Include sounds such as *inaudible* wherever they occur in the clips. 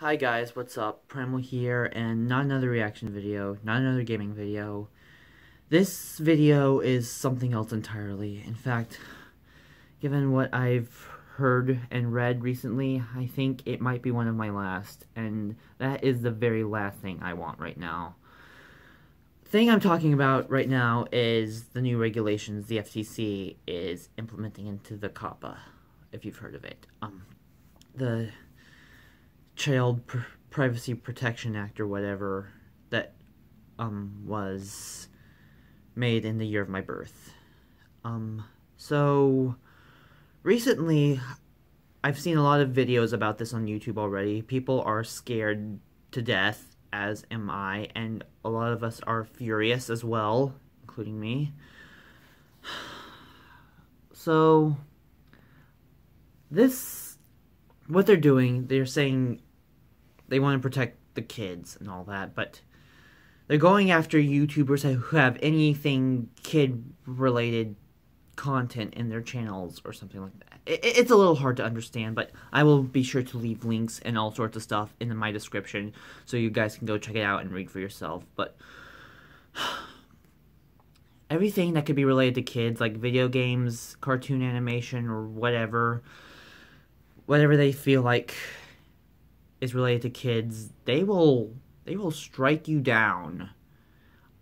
Hi guys, what's up? Primal here, and not another reaction video, not another gaming video. This video is something else entirely. In fact, given what I've heard and read recently, I think it might be one of my last, and that is the very last thing I want right now. Thing I'm talking about right now is the new regulations the FCC is implementing into the COPPA, if you've heard of it. Um, the Child Pr Privacy Protection Act or whatever that um, was made in the year of my birth. Um, so recently, I've seen a lot of videos about this on YouTube already. People are scared to death, as am I, and a lot of us are furious as well, including me. *sighs* So, this, what they're doing, they're saying they want to protect the kids and all that, but they're going after YouTubers who have anything kid related content in their channels or something like that. it's a little hard to understand, but I will be sure to leave links and all sorts of stuff in my description so you guys can go check it out and read for yourself. But *sighs* everything that could be related to kids, like video games, cartoon animation, or whatever, whatever they feel like is related to kids, they will they will strike you down.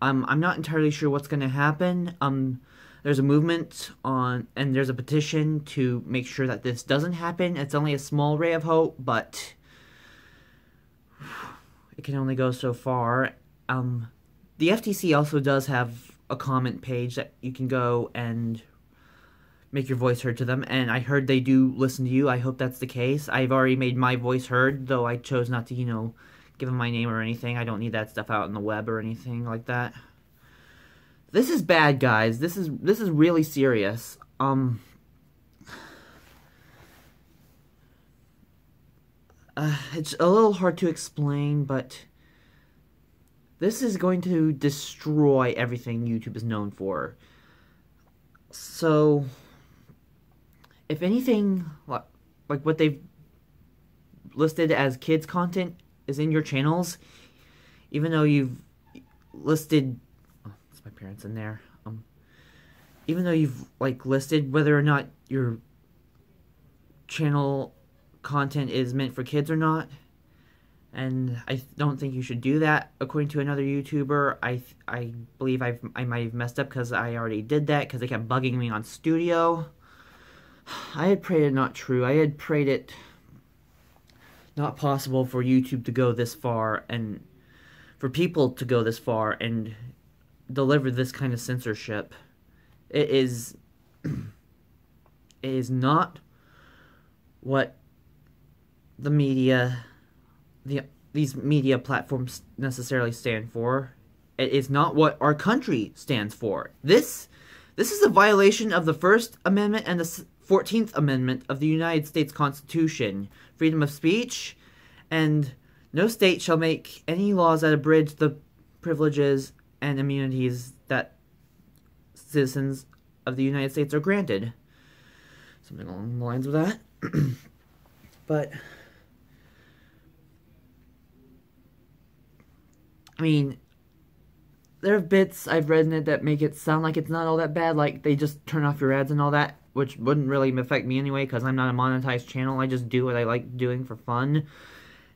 Um, I'm not entirely sure what's going to happen. Um, there's a movement on, and there's a petition to make sure that this doesn't happen. It's only a small ray of hope, but *sighs* it can only go so far. Um, the FTC also does have a comment page that you can go and make your voice heard to them. And I heard they do listen to you. I hope that's the case. I've already made my voice heard, though I chose not to, you know, give them my name or anything. I don't need that stuff out in the web or anything like that. This is bad, guys. This is this is really serious. Um uh, it's a little hard to explain, but this is going to destroy everything YouTube is known for. So, if anything, like, what they've listed as kids content is in your channels, even though you've listed, oh, it's my parents in there. Um, even though you've like listed whether or not your channel content is meant for kids or not, and I don't think you should do that. According to another YouTuber, I I believe I've I might have messed up because I already did that because they kept bugging me on Studio. I had prayed it not true. I had prayed it not possible for YouTube to go this far and for people to go this far and deliver this kind of censorship. It is *clears throat* it is not what the media the these media platforms necessarily stand for. It is not what our country stands for. This this is a violation of the First Amendment and the 14th Amendment of the United States Constitution, freedom of speech, and no state shall make any laws that abridge the privileges and immunities that citizens of the United States are granted. Something along the lines of that. *clears throat* but, I mean, there are bits I've read in it that make it sound like it's not all that bad, like they just turn off your ads and all that which wouldn't really affect me anyway because I'm not a monetized channel. I just do what I like doing for fun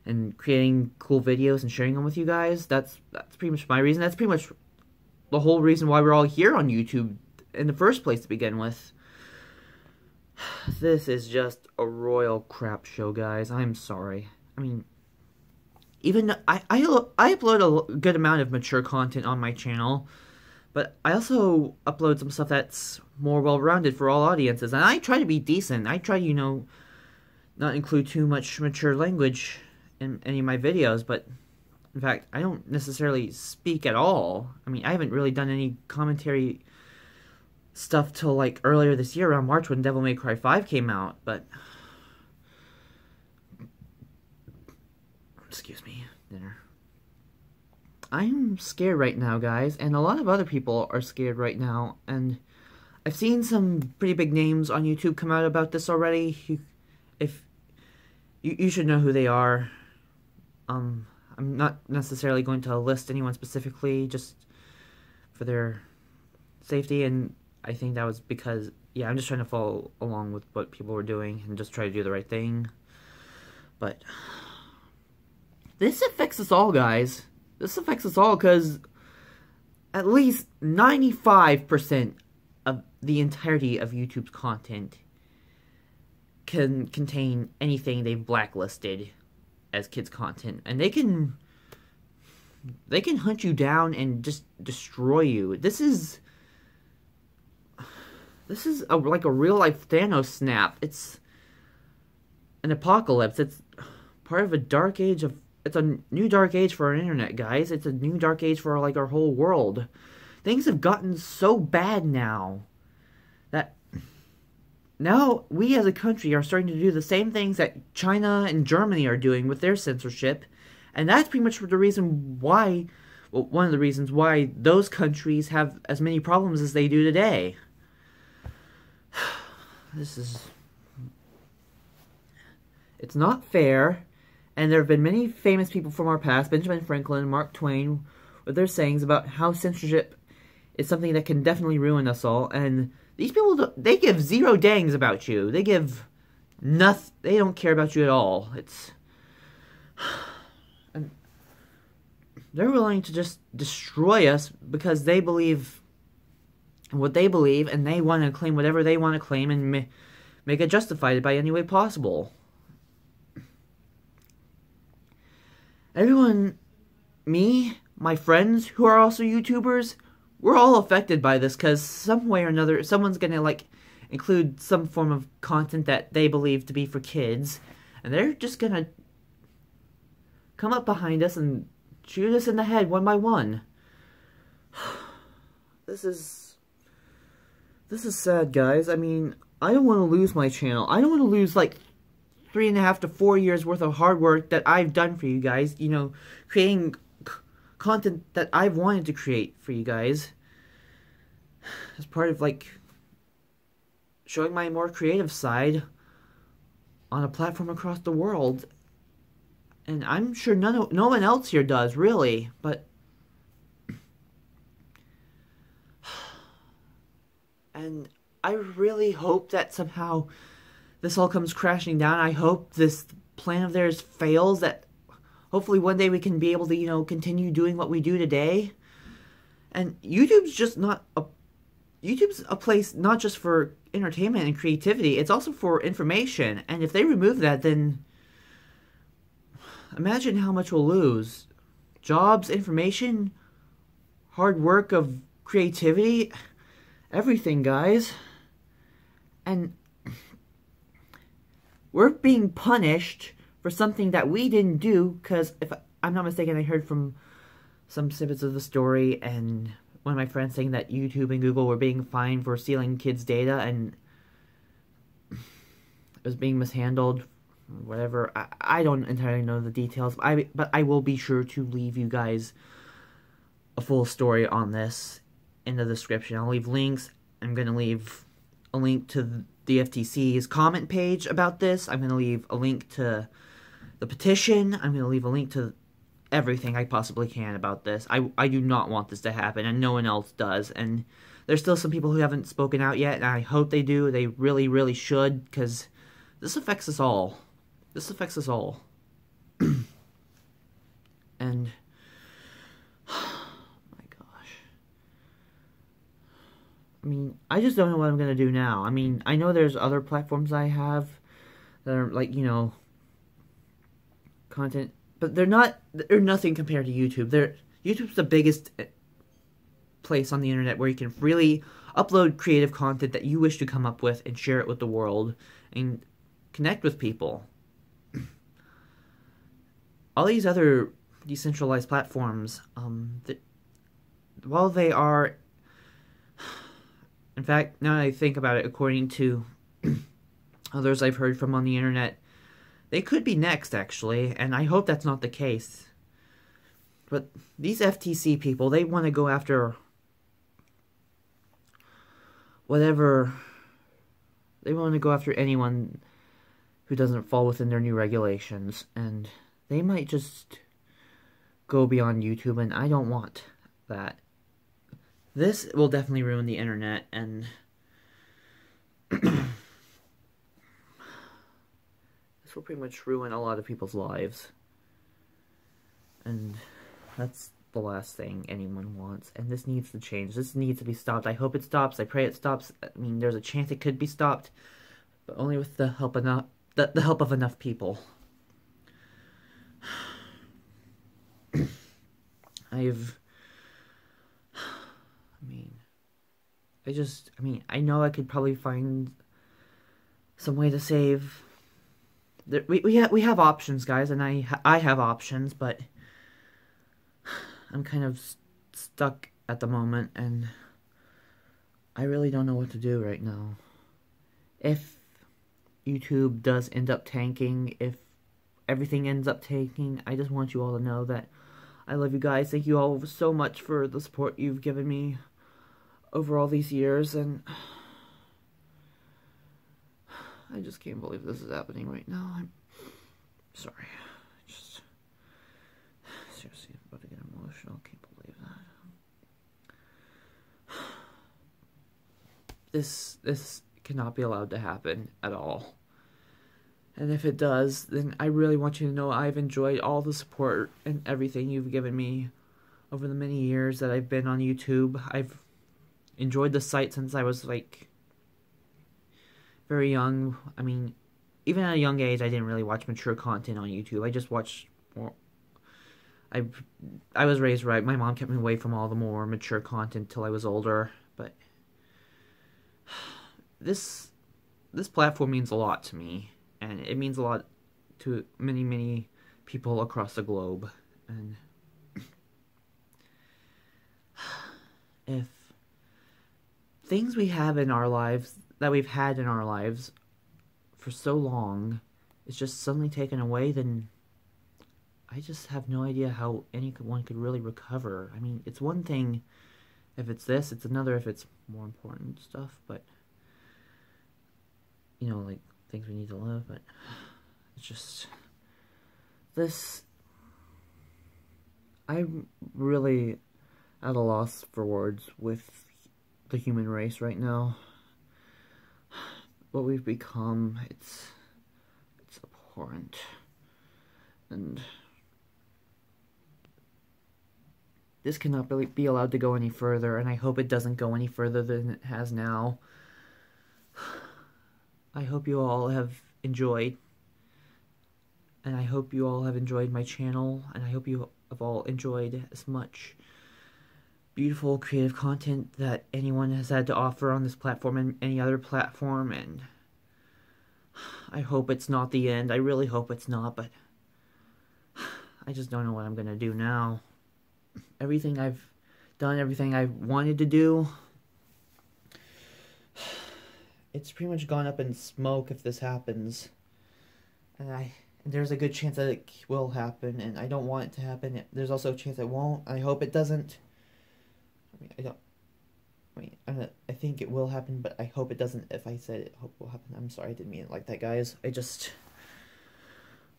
and creating cool videos and sharing them with you guys. That's that's pretty much my reason. That's pretty much the whole reason why we're all here on YouTube in the first place to begin with. *sighs* This is just a royal crap show, guys. I'm sorry. I mean, even I I I upload a good amount of mature content on my channel. But I also upload some stuff that's more well-rounded for all audiences. And I try to be decent. I try, you know, not include too much mature language in any of my videos. But, in fact, I don't necessarily speak at all. I mean, I haven't really done any commentary stuff till, like, earlier this year around March when Devil May Cry 5 came out. But... Excuse me. Dinner. I'm scared right now, guys, and a lot of other people are scared right now, and I've seen some pretty big names on YouTube come out about this already. You, if you, you should know who they are. Um, I'm not necessarily going to list anyone specifically, just for their safety, and I think that was because, yeah, I'm just trying to follow along with what people were doing and just try to do the right thing. But this affects us all, guys. This affects us all because at least 95% of the entirety of YouTube's content can contain anything they've blacklisted as kids content and they can they can hunt you down and just destroy you. This is this is a, like a real life Thanos snap. It's an apocalypse. It's part of a dark age of it's a new dark age for our internet guys it's a new dark age for like our whole world things have gotten so bad now that now we as a country are starting to do the same things that China and Germany are doing with their censorship. And that's pretty much the reason why, well, one of the reasons why those countries have as many problems as they do today. *sighs* This is. It's not fair, and there have been many famous people from our past, Benjamin Franklin, Mark Twain, with their sayings about how censorship is something that can definitely ruin us all, and these people, they give zero dangs about you. They give nothing. They don't care about you at all. It's *sighs* and they're willing to just destroy us because they believe what they believe, and they want to claim whatever they want to claim and ma make it justified by any way possible. Everyone, me, my friends who are also YouTubers, we're all affected by this because some way or another, someone's gonna like include some form of content that they believe to be for kids, and they're just gonna come up behind us and shoot us in the head one by one. *sighs* This is this is sad, guys. I mean, I don't want to lose my channel. I don't want to lose like three and a half to four years worth of hard work that I've done for you guys. You know, creating content that I've wanted to create for you guys as part of like showing my more creative side on a platform across the world. And I'm sure none no one else here does, really, but *sighs* and I really hope that somehow this all comes crashing down. I hope this plan of theirs fails that hopefully one day we can be able to, you know, continue doing what we do today. And YouTube's just not a YouTube's a place not just for entertainment and creativity, it's also for information. And if they remove that, then imagine how much we'll lose. Jobs, information, hard work of creativity, everything, guys. And we're being punished for something that we didn't do because if I'm not mistaken, I heard from some snippets of the story and one of my friends saying that YouTube and Google were being fined for stealing kids' data and it was being mishandled, whatever. I, I don't entirely know the details, but I, but I will be sure to leave you guys a full story on this in the description. I'll leave links. I'm going to leave a link to the FTC's comment page about this. I'm going to leave a link to the petition. I'm going to leave a link to everything I possibly can about this. I, I do not want this to happen, and no one else does. And there's still some people who haven't spoken out yet, and I hope they do. They really, really should, because this affects us all. This affects us all. and... my gosh. I mean, I just don't know what I'm going to do now. I mean, I know there's other platforms I have that are, like, you know, content but they're not they're nothing compared to YouTube. They're YouTube's the biggest eh, place on the internet where you can really upload creative content that you wish to come up with and share it with the world and connect with people. *clears throat* All these other decentralized platforms, um, that, while they are, in fact, now that I think about it, according to *clears throat* others I've heard from on the internet, they could be next, actually, and I hope that's not the case. But these FTC people, they want to go after whatever. They want to go after anyone who doesn't fall within their new regulations, and they might just go beyond YouTube, and I don't want that. This will definitely ruin the internet, and *clears throat* this will pretty much ruin a lot of people's lives. And that's the last thing anyone wants. And this needs to change. This needs to be stopped. I hope it stops. I pray it stops. I mean, there's a chance it could be stopped, but only with the help of enough the, the help of enough people. *clears throat* I've I mean I just I mean I know I could probably find some way to save we we have we have options guys and I I have options but *sighs* I'm kind of st stuck at the moment and I really don't know what to do right now. If YouTube does end up tanking, if everything ends up tanking, I just want you all to know that I love you guys. Thank you all so much for the support you've given me over all these years, and *sighs* I just can't believe this is happening right now. I'm sorry. Just seriously I'm about to get emotional. Can't believe that. *sighs* This this cannot be allowed to happen at all. And if it does, then I really want you to know I've enjoyed all the support and everything you've given me over the many years that I've been on YouTube. I've enjoyed the site since I was like very young. I mean, even at a young age, I didn't really watch mature content on YouTube. I just watched more. I I was raised right. My mom kept me away from all the more mature content till I was older. But *sighs* this this platform means a lot to me and it means a lot to many, many people across the globe. And *sighs* if things we have in our lives, that we've had in our lives for so long, is just suddenly taken away, then I just have no idea how anyone could really recover. I mean, it's one thing if it's this, it's another if it's more important stuff, but, you know, like, things we need to live, but it's just this. I'm really at a loss for words with the human race right now. What we've become, it's it's abhorrent. And this cannot really be allowed to go any further, and I hope it doesn't go any further than it has now. I hope you all have enjoyed. And I hope you all have enjoyed my channel. And I hope you have all enjoyed as much beautiful creative content that anyone has had to offer on this platform and any other platform. And I hope it's not the end. I really hope it's not, but I just don't know what I'm going to do now. Everything I've done, everything I've wanted to do, it's pretty much gone up in smoke if this happens. And I there's a good chance that it will happen, and I don't want it to happen. There's also a chance it won't. I hope it doesn't. I mean, I don't. I mean, I'm not, I think it will happen, but I hope it doesn't. If I said it, hope it will happen. I'm sorry, I didn't mean it like that, guys. I just.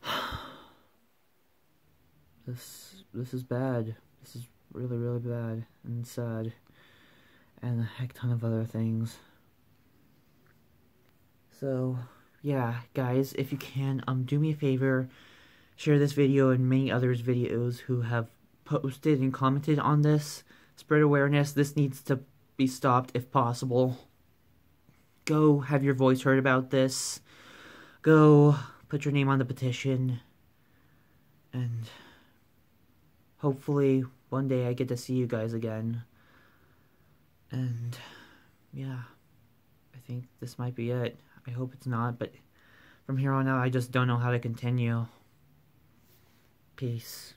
*sighs* this this is bad. This is really really bad and sad, and a heck ton of other things. So, yeah, guys, if you can, um, do me a favor, share this video and many others videos who have posted and commented on this. Spread awareness. This needs to be stopped if possible. Go have your voice heard about this. Go put your name on the petition. And hopefully one day I get to see you guys again. And yeah, I think this might be it. I hope it's not, but from here on out, I just don't know how to continue. Peace.